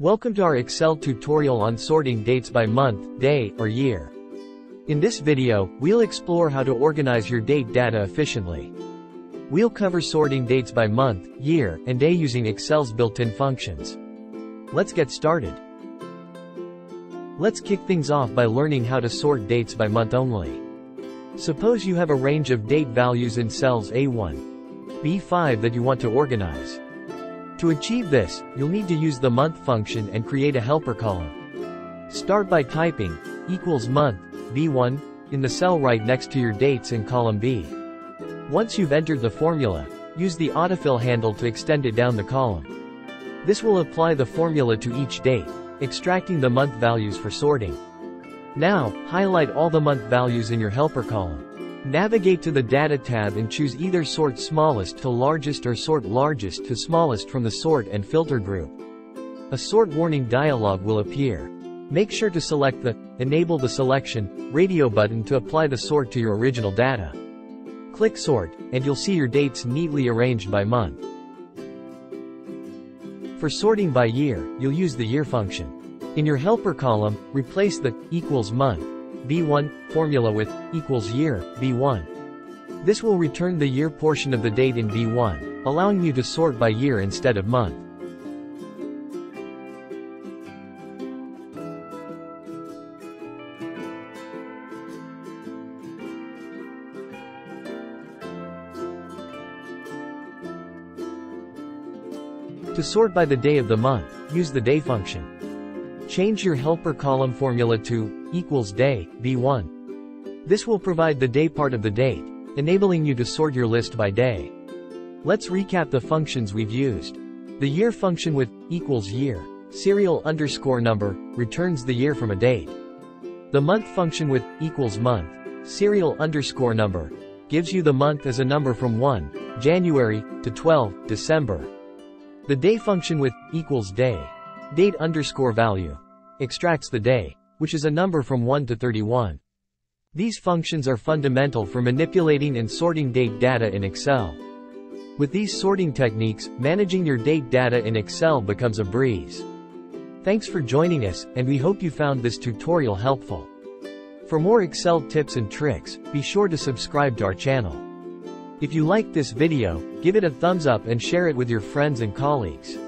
Welcome to our Excel tutorial on sorting dates by month, day, or year. In this video, we'll explore how to organize your date data efficiently. We'll cover sorting dates by month, year, and day using Excel's built-in functions. Let's get started. Let's kick things off by learning how to sort dates by month only. Suppose you have a range of date values in cells A1, B5 that you want to organize. To achieve this, you'll need to use the month function and create a helper column. Start by typing equals month, B1, in the cell right next to your dates in column B. Once you've entered the formula, use the autofill handle to extend it down the column. This will apply the formula to each date, extracting the month values for sorting. Now, highlight all the month values in your helper column. Navigate to the Data tab and choose either Sort Smallest to Largest or Sort Largest to Smallest from the Sort and Filter group. A sort warning dialog will appear. Make sure to select the Enable the Selection radio button to apply the sort to your original data. Click Sort, and you'll see your dates neatly arranged by month. For sorting by year, you'll use the Year function. In your helper column, replace the equals month B1 formula with equals year B1. This will return the year portion of the date in B1, allowing you to sort by year instead of month. To sort by the day of the month, use the day function. Change your helper column formula to equals day, B1. This will provide the day part of the date, enabling you to sort your list by day. Let's recap the functions we've used. The year function with equals year, serial underscore number, returns the year from a date. The month function with equals month, serial underscore number, gives you the month as a number from 1, January, to 12, December. The day function with equals day, Date underscore value extracts the day, which is a number from 1 to 31. These functions are fundamental for manipulating and sorting date data in Excel. With these sorting techniques, managing your date data in Excel becomes a breeze. Thanks for joining us, and we hope you found this tutorial helpful. For more Excel tips and tricks, be sure to subscribe to our channel. If you liked this video, give it a thumbs up and share it with your friends and colleagues.